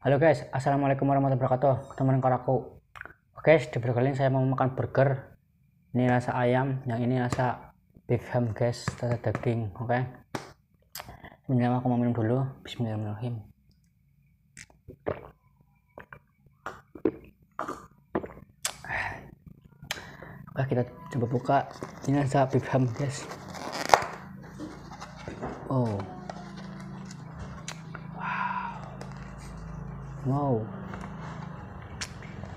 Halo guys, assalamualaikum warahmatullahi wabarakatuh. Teman karaku. Oke, guys, di video kali ini saya mau makan burger. Ini rasa ayam, yang ini rasa beef ham guys, rasa daging. Oke. Bismillah, aku mau minum dulu. Bismillahirrahmanirrahim. Oke, kita coba buka. Ini rasa beef ham guys. Oh. Wow.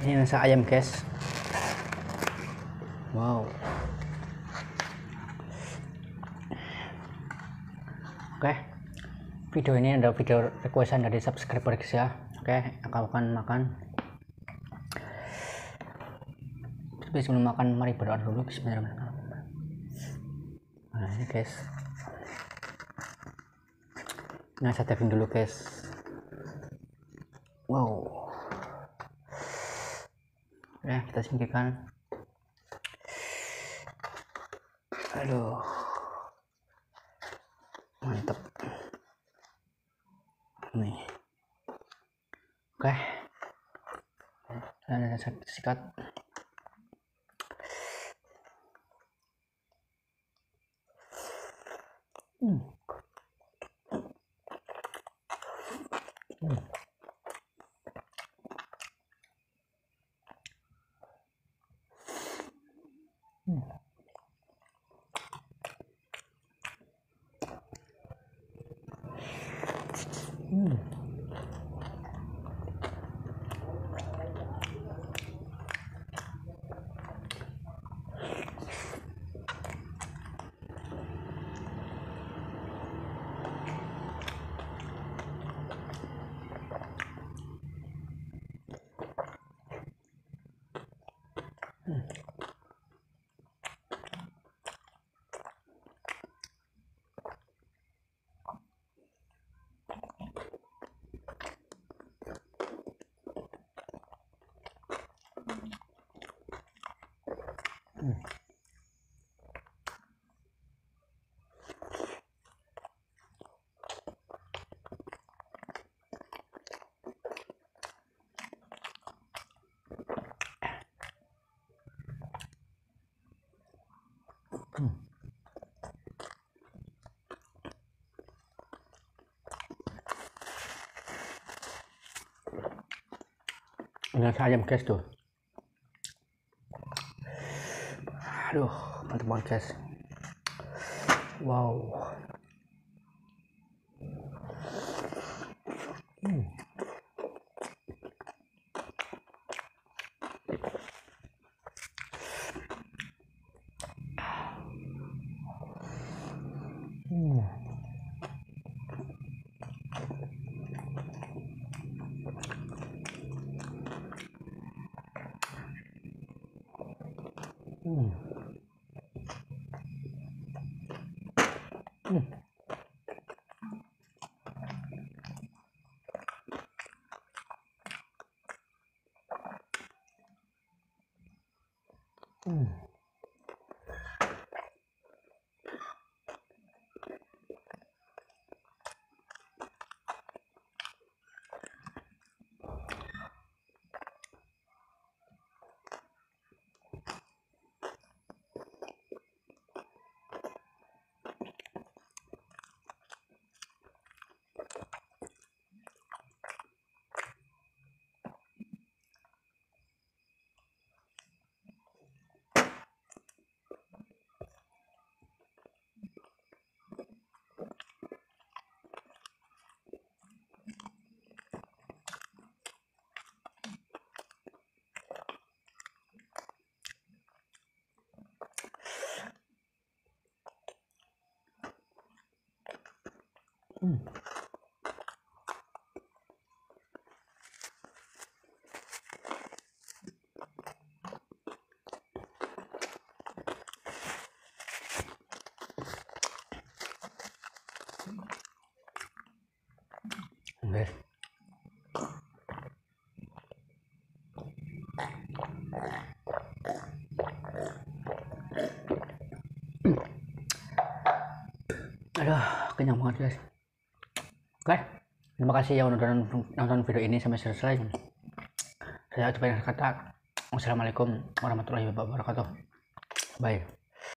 Ini rasa ayam, guys. Wow. Oke. Video ini adalah video requestan dari subscriber guys ya. Oke, aku akan makan. Tapi sebelum makan mari berdoa dulu bismillahirrahmanirrahim. Nah, ini guys. Nah, saya daging dulu guys. Wow. Ya, kita singkirkan. Aduh. Mantap. Nih. Oke. Dan saya sikat. 嗯。嗯 Minä saan jäädä kestoon. Aduh, mantap banget guys. Wow. Hmm. Hmm. Hmm. 嗯，Mm. Okay. Rồi, cái nhóm hot đây. Oke, terima kasih yang udah nonton video ini sampai selesai. Saya ucapkan kata wassalamualaikum warahmatullahi wabarakatuh. Bye